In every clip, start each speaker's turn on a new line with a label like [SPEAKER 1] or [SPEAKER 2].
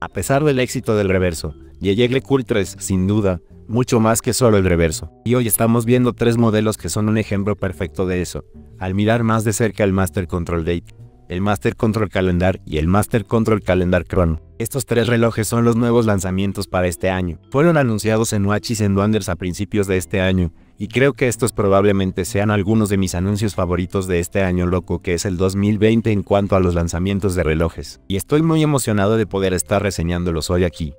[SPEAKER 1] A pesar del éxito del reverso, Yeye Ultra es, sin duda, mucho más que solo el reverso. Y hoy estamos viendo tres modelos que son un ejemplo perfecto de eso, al mirar más de cerca el Master Control Date, el Master Control Calendar y el Master Control Calendar Chrono. Estos tres relojes son los nuevos lanzamientos para este año. Fueron anunciados en Watches and Wonders a principios de este año, y creo que estos probablemente sean algunos de mis anuncios favoritos de este año loco que es el 2020 en cuanto a los lanzamientos de relojes. Y estoy muy emocionado de poder estar reseñándolos hoy aquí.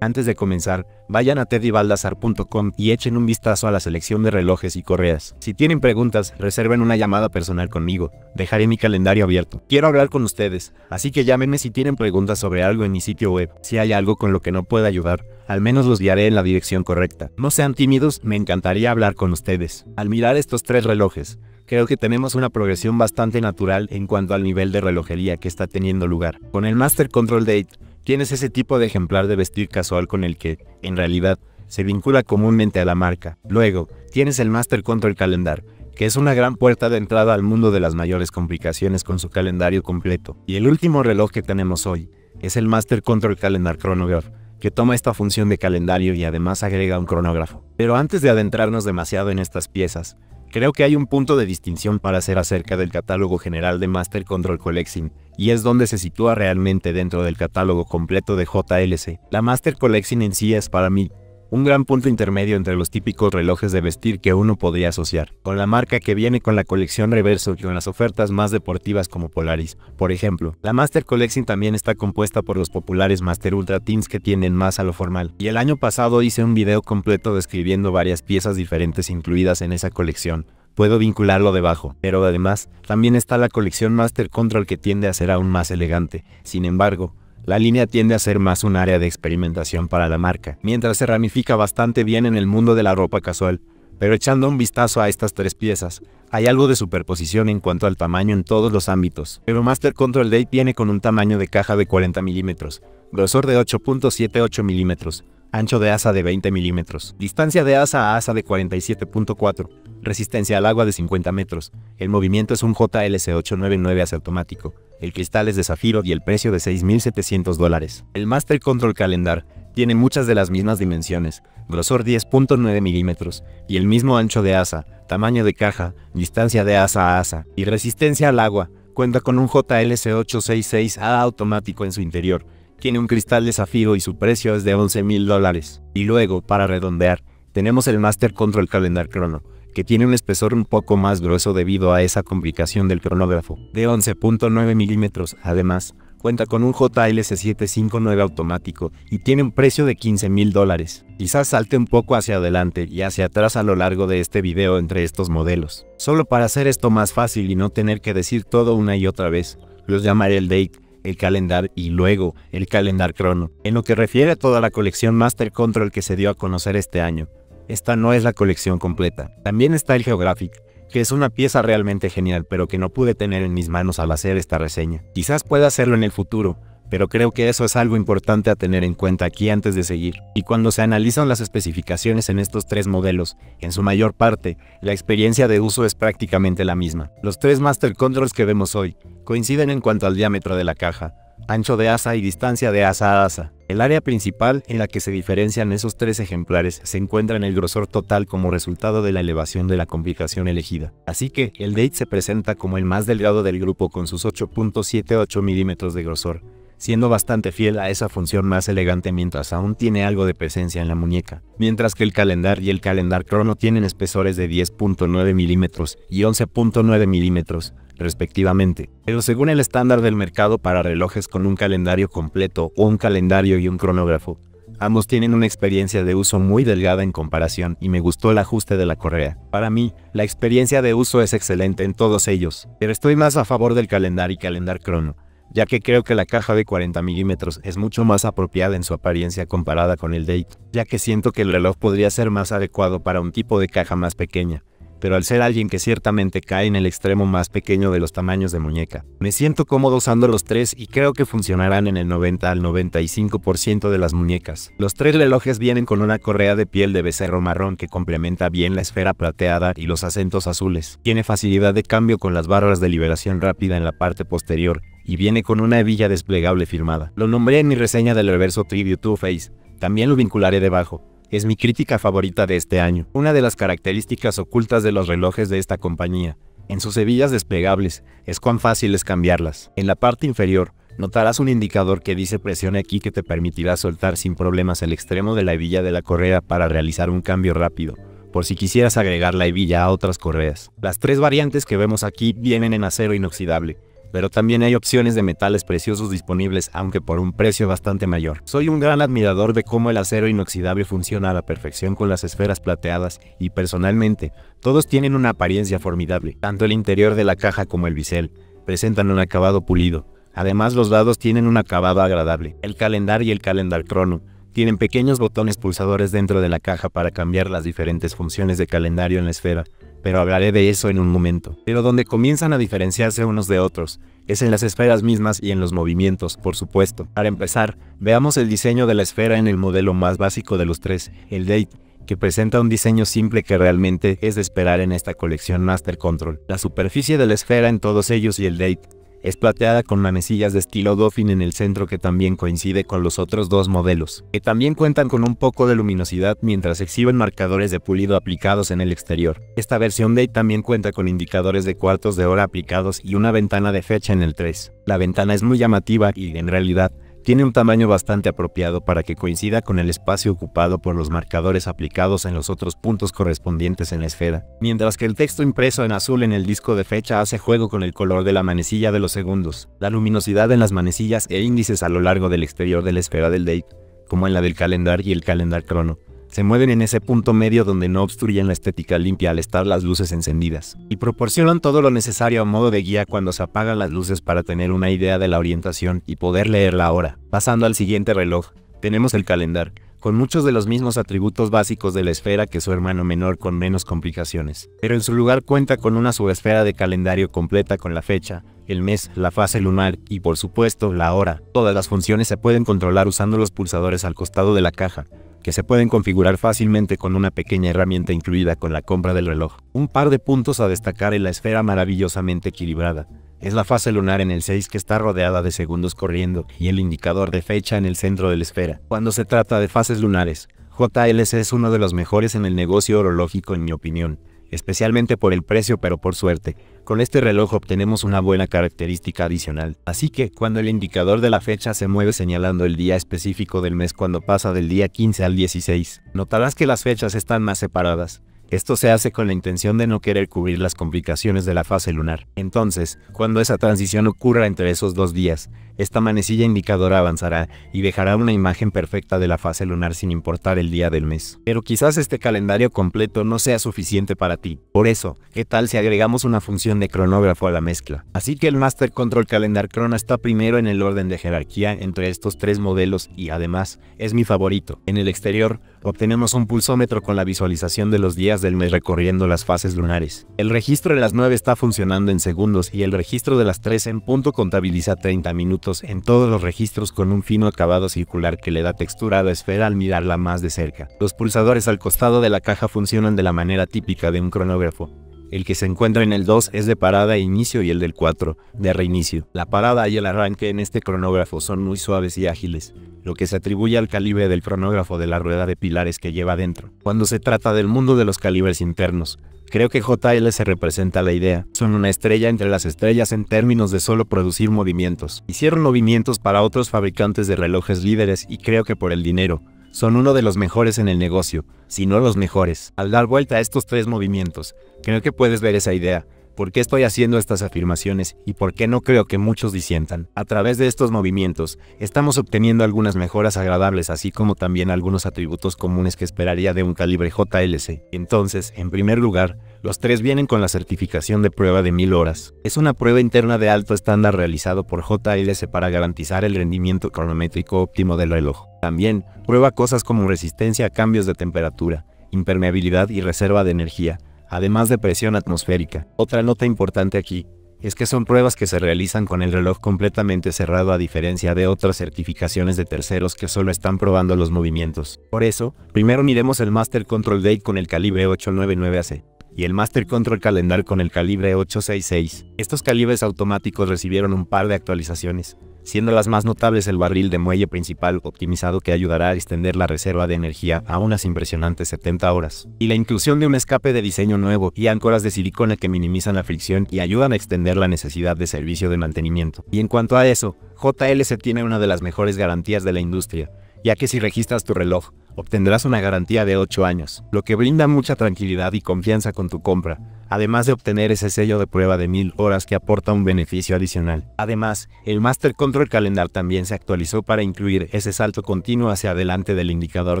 [SPEAKER 1] Antes de comenzar, vayan a teddybaldazar.com y echen un vistazo a la selección de relojes y correas. Si tienen preguntas, reserven una llamada personal conmigo. Dejaré mi calendario abierto. Quiero hablar con ustedes, así que llámenme si tienen preguntas sobre algo en mi sitio web. Si hay algo con lo que no pueda ayudar, al menos los guiaré en la dirección correcta. No sean tímidos, me encantaría hablar con ustedes. Al mirar estos tres relojes, creo que tenemos una progresión bastante natural en cuanto al nivel de relojería que está teniendo lugar. Con el Master Control Date, Tienes ese tipo de ejemplar de vestir casual con el que, en realidad, se vincula comúnmente a la marca. Luego, tienes el Master Control Calendar, que es una gran puerta de entrada al mundo de las mayores complicaciones con su calendario completo. Y el último reloj que tenemos hoy es el Master Control Calendar Chronograph, que toma esta función de calendario y además agrega un cronógrafo. Pero antes de adentrarnos demasiado en estas piezas, Creo que hay un punto de distinción para hacer acerca del catálogo general de Master Control Collection, y es donde se sitúa realmente dentro del catálogo completo de JLC. La Master Collection en sí es para mí un gran punto intermedio entre los típicos relojes de vestir que uno podría asociar, con la marca que viene con la colección reverso y con las ofertas más deportivas como Polaris. Por ejemplo, la Master Collection también está compuesta por los populares Master Ultra Teens que tienen más a lo formal. Y el año pasado hice un video completo describiendo varias piezas diferentes incluidas en esa colección, puedo vincularlo debajo, pero además también está la colección Master Control que tiende a ser aún más elegante. Sin embargo, la línea tiende a ser más un área de experimentación para la marca, mientras se ramifica bastante bien en el mundo de la ropa casual. Pero echando un vistazo a estas tres piezas, hay algo de superposición en cuanto al tamaño en todos los ámbitos. Pero Master Control Day viene con un tamaño de caja de 40 milímetros, grosor de 8.78 milímetros, ancho de asa de 20 milímetros, distancia de asa a asa de 47.4, resistencia al agua de 50 metros. El movimiento es un JLC 899 automático, el cristal es de zafiro y el precio de 6.700 dólares. El Master Control Calendar tiene muchas de las mismas dimensiones, grosor 10.9 milímetros, y el mismo ancho de asa, tamaño de caja, distancia de asa a asa, y resistencia al agua. Cuenta con un JLC 866A automático en su interior, tiene un cristal de zafiro y su precio es de 11.000 dólares. Y luego, para redondear, tenemos el Master Control Calendar Chrono, que tiene un espesor un poco más grueso debido a esa complicación del cronógrafo, de 11.9 milímetros. Además, cuenta con un JLC759 automático y tiene un precio de 15 mil dólares. Quizás salte un poco hacia adelante y hacia atrás a lo largo de este video entre estos modelos. Solo para hacer esto más fácil y no tener que decir todo una y otra vez, los llamaré el date, el calendar y luego el calendar crono. En lo que refiere a toda la colección Master Control que se dio a conocer este año, esta no es la colección completa. También está el Geographic, que es una pieza realmente genial, pero que no pude tener en mis manos al hacer esta reseña. Quizás pueda hacerlo en el futuro, pero creo que eso es algo importante a tener en cuenta aquí antes de seguir. Y cuando se analizan las especificaciones en estos tres modelos, en su mayor parte, la experiencia de uso es prácticamente la misma. Los tres Master Controls que vemos hoy coinciden en cuanto al diámetro de la caja, ancho de asa y distancia de asa a asa. El área principal en la que se diferencian esos tres ejemplares se encuentra en el grosor total como resultado de la elevación de la complicación elegida. Así que el Date se presenta como el más delgado del grupo con sus 8.78 milímetros de grosor, siendo bastante fiel a esa función más elegante mientras aún tiene algo de presencia en la muñeca, mientras que el calendar y el calendar crono tienen espesores de 10.9 milímetros y 11.9 milímetros, respectivamente. Pero según el estándar del mercado para relojes con un calendario completo o un calendario y un cronógrafo, Ambos tienen una experiencia de uso muy delgada en comparación y me gustó el ajuste de la correa. Para mí, la experiencia de uso es excelente en todos ellos, pero estoy más a favor del calendar y calendar crono, ya que creo que la caja de 40 milímetros es mucho más apropiada en su apariencia comparada con el Date, ya que siento que el reloj podría ser más adecuado para un tipo de caja más pequeña, pero al ser alguien que ciertamente cae en el extremo más pequeño de los tamaños de muñeca, me siento cómodo usando los tres y creo que funcionarán en el 90 al 95% de las muñecas. Los tres relojes vienen con una correa de piel de becerro marrón que complementa bien la esfera plateada y los acentos azules. Tiene facilidad de cambio con las barras de liberación rápida en la parte posterior y viene con una hebilla desplegable firmada. Lo nombré en mi reseña del reverso Tribute to Face, también lo vincularé debajo. Es mi crítica favorita de este año. Una de las características ocultas de los relojes de esta compañía, en sus hebillas desplegables, es cuán fácil es cambiarlas. En la parte inferior, notarás un indicador que dice presione aquí que te permitirá soltar sin problemas el extremo de la hebilla de la correa para realizar un cambio rápido, por si quisieras agregar la hebilla a otras correas. Las tres variantes que vemos aquí vienen en acero inoxidable, pero también hay opciones de metales preciosos disponibles aunque por un precio bastante mayor. Soy un gran admirador de cómo el acero inoxidable funciona a la perfección con las esferas plateadas y personalmente, todos tienen una apariencia formidable, tanto el interior de la caja como el bisel, presentan un acabado pulido. Además los dados tienen un acabado agradable. El calendario y el calendar crono tienen pequeños botones pulsadores dentro de la caja para cambiar las diferentes funciones de calendario en la esfera, pero hablaré de eso en un momento. Pero donde comienzan a diferenciarse unos de otros, es en las esferas mismas y en los movimientos, por supuesto. Para empezar, veamos el diseño de la esfera en el modelo más básico de los tres, el Date, que presenta un diseño simple que realmente es de esperar en esta colección Master Control. La superficie de la esfera en todos ellos y el Date es plateada con manecillas de estilo Dolphin en el centro que también coincide con los otros dos modelos, que también cuentan con un poco de luminosidad mientras exhiben marcadores de pulido aplicados en el exterior. Esta versión Day también cuenta con indicadores de cuartos de hora aplicados y una ventana de fecha en el 3. La ventana es muy llamativa y, en realidad, tiene un tamaño bastante apropiado para que coincida con el espacio ocupado por los marcadores aplicados en los otros puntos correspondientes en la esfera, mientras que el texto impreso en azul en el disco de fecha hace juego con el color de la manecilla de los segundos, la luminosidad en las manecillas e índices a lo largo del exterior de la esfera del date, como en la del calendar y el calendar crono se mueven en ese punto medio donde no obstruyen la estética limpia al estar las luces encendidas, y proporcionan todo lo necesario a modo de guía cuando se apagan las luces para tener una idea de la orientación y poder leer la hora. Pasando al siguiente reloj, tenemos el calendar, con muchos de los mismos atributos básicos de la esfera que su hermano menor con menos complicaciones, pero en su lugar cuenta con una subesfera de calendario completa con la fecha, el mes, la fase lunar y por supuesto la hora. Todas las funciones se pueden controlar usando los pulsadores al costado de la caja, que se pueden configurar fácilmente con una pequeña herramienta incluida con la compra del reloj. Un par de puntos a destacar en la esfera maravillosamente equilibrada. Es la fase lunar en el 6 que está rodeada de segundos corriendo y el indicador de fecha en el centro de la esfera. Cuando se trata de fases lunares, JLC es uno de los mejores en el negocio orológico en mi opinión especialmente por el precio pero por suerte, con este reloj obtenemos una buena característica adicional. Así que, cuando el indicador de la fecha se mueve señalando el día específico del mes cuando pasa del día 15 al 16, notarás que las fechas están más separadas. Esto se hace con la intención de no querer cubrir las complicaciones de la fase lunar. Entonces, cuando esa transición ocurra entre esos dos días, esta manecilla indicadora avanzará y dejará una imagen perfecta de la fase lunar sin importar el día del mes. Pero quizás este calendario completo no sea suficiente para ti. Por eso, ¿qué tal si agregamos una función de cronógrafo a la mezcla? Así que el Master Control Calendar Chrono está primero en el orden de jerarquía entre estos tres modelos y además es mi favorito. En el exterior, obtenemos un pulsómetro con la visualización de los días del mes recorriendo las fases lunares. El registro de las 9 está funcionando en segundos y el registro de las 3 en punto contabiliza 30 minutos en todos los registros con un fino acabado circular que le da textura a la esfera al mirarla más de cerca. Los pulsadores al costado de la caja funcionan de la manera típica de un cronógrafo. El que se encuentra en el 2 es de parada e inicio y el del 4 de reinicio. La parada y el arranque en este cronógrafo son muy suaves y ágiles, lo que se atribuye al calibre del cronógrafo de la rueda de pilares que lleva dentro. Cuando se trata del mundo de los calibres internos, Creo que JLS representa la idea. Son una estrella entre las estrellas en términos de solo producir movimientos. Hicieron movimientos para otros fabricantes de relojes líderes y creo que por el dinero, son uno de los mejores en el negocio, si no los mejores. Al dar vuelta a estos tres movimientos, creo que puedes ver esa idea. ¿Por qué estoy haciendo estas afirmaciones y por qué no creo que muchos disientan? A través de estos movimientos, estamos obteniendo algunas mejoras agradables así como también algunos atributos comunes que esperaría de un calibre JLC. Entonces, en primer lugar, los tres vienen con la certificación de prueba de 1000 horas. Es una prueba interna de alto estándar realizado por JLC para garantizar el rendimiento cronométrico óptimo del reloj. También prueba cosas como resistencia a cambios de temperatura, impermeabilidad y reserva de energía, además de presión atmosférica. Otra nota importante aquí, es que son pruebas que se realizan con el reloj completamente cerrado a diferencia de otras certificaciones de terceros que solo están probando los movimientos. Por eso, primero miremos el Master Control Date con el calibre 899AC y el Master Control Calendar con el calibre 866. Estos calibres automáticos recibieron un par de actualizaciones, siendo las más notables el barril de muelle principal optimizado que ayudará a extender la reserva de energía a unas impresionantes 70 horas, y la inclusión de un escape de diseño nuevo y áncoras de silicona que minimizan la fricción y ayudan a extender la necesidad de servicio de mantenimiento. Y en cuanto a eso, JLC tiene una de las mejores garantías de la industria, ya que si registras tu reloj, obtendrás una garantía de 8 años, lo que brinda mucha tranquilidad y confianza con tu compra, además de obtener ese sello de prueba de 1000 horas que aporta un beneficio adicional. Además, el Master Control Calendar también se actualizó para incluir ese salto continuo hacia adelante del indicador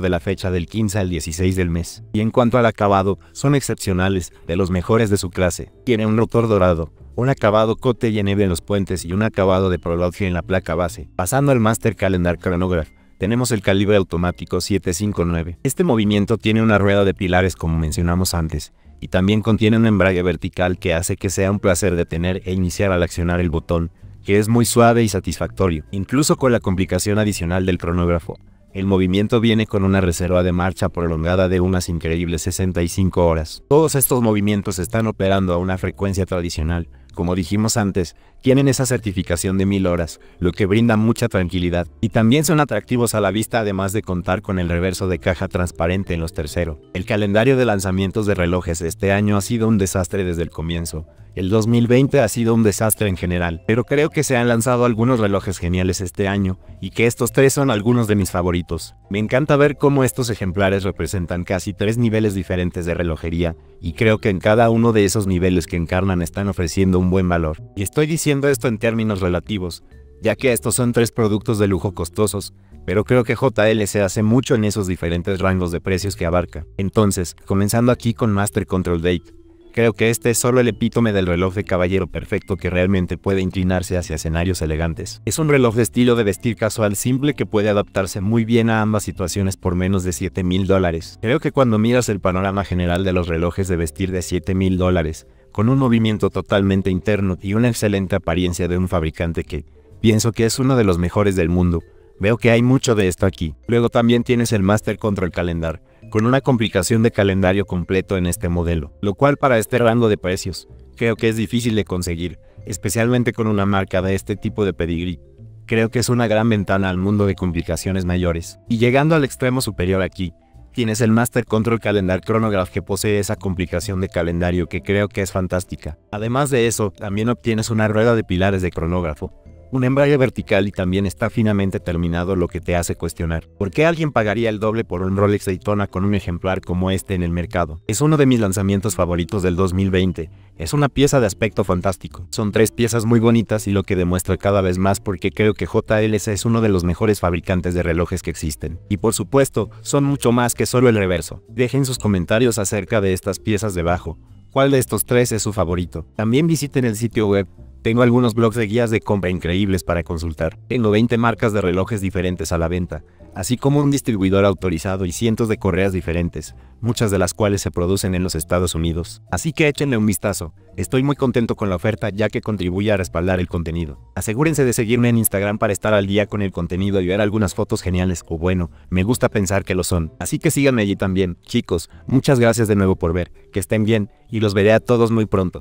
[SPEAKER 1] de la fecha del 15 al 16 del mes. Y en cuanto al acabado, son excepcionales, de los mejores de su clase. Tiene un rotor dorado, un acabado cote y en los puentes y un acabado de prologio en la placa base. Pasando al Master Calendar Chronograph, tenemos el calibre automático 759. Este movimiento tiene una rueda de pilares como mencionamos antes, y también contiene un embrague vertical que hace que sea un placer detener e iniciar al accionar el botón, que es muy suave y satisfactorio, incluso con la complicación adicional del cronógrafo. El movimiento viene con una reserva de marcha prolongada de unas increíbles 65 horas. Todos estos movimientos están operando a una frecuencia tradicional, como dijimos antes, tienen esa certificación de mil horas, lo que brinda mucha tranquilidad. Y también son atractivos a la vista además de contar con el reverso de caja transparente en los terceros. El calendario de lanzamientos de relojes este año ha sido un desastre desde el comienzo. El 2020 ha sido un desastre en general, pero creo que se han lanzado algunos relojes geniales este año, y que estos tres son algunos de mis favoritos. Me encanta ver cómo estos ejemplares representan casi tres niveles diferentes de relojería, y creo que en cada uno de esos niveles que encarnan están ofreciendo un buen valor. Y estoy diciendo esto en términos relativos, ya que estos son tres productos de lujo costosos, pero creo que JLC hace mucho en esos diferentes rangos de precios que abarca. Entonces, comenzando aquí con Master Control Date, Creo que este es solo el epítome del reloj de caballero perfecto que realmente puede inclinarse hacia escenarios elegantes. Es un reloj de estilo de vestir casual simple que puede adaptarse muy bien a ambas situaciones por menos de 7 mil dólares. Creo que cuando miras el panorama general de los relojes de vestir de 7 mil dólares, con un movimiento totalmente interno y una excelente apariencia de un fabricante que, pienso que es uno de los mejores del mundo, Veo que hay mucho de esto aquí. Luego también tienes el Master Control Calendar, con una complicación de calendario completo en este modelo, lo cual para este rango de precios, creo que es difícil de conseguir, especialmente con una marca de este tipo de pedigree. Creo que es una gran ventana al mundo de complicaciones mayores. Y llegando al extremo superior aquí, tienes el Master Control Calendar Chronograph que posee esa complicación de calendario que creo que es fantástica. Además de eso, también obtienes una rueda de pilares de cronógrafo, un embrague vertical y también está finamente terminado lo que te hace cuestionar. ¿Por qué alguien pagaría el doble por un Rolex Daytona con un ejemplar como este en el mercado? Es uno de mis lanzamientos favoritos del 2020. Es una pieza de aspecto fantástico. Son tres piezas muy bonitas y lo que demuestra cada vez más porque creo que JLC es uno de los mejores fabricantes de relojes que existen. Y por supuesto, son mucho más que solo el reverso. Dejen sus comentarios acerca de estas piezas debajo. ¿Cuál de estos tres es su favorito? También visiten el sitio web tengo algunos blogs de guías de compra increíbles para consultar. Tengo 20 marcas de relojes diferentes a la venta, así como un distribuidor autorizado y cientos de correas diferentes, muchas de las cuales se producen en los Estados Unidos. Así que échenle un vistazo. Estoy muy contento con la oferta ya que contribuye a respaldar el contenido. Asegúrense de seguirme en Instagram para estar al día con el contenido y ver algunas fotos geniales, o bueno, me gusta pensar que lo son. Así que síganme allí también. Chicos, muchas gracias de nuevo por ver, que estén bien, y los veré a todos muy pronto.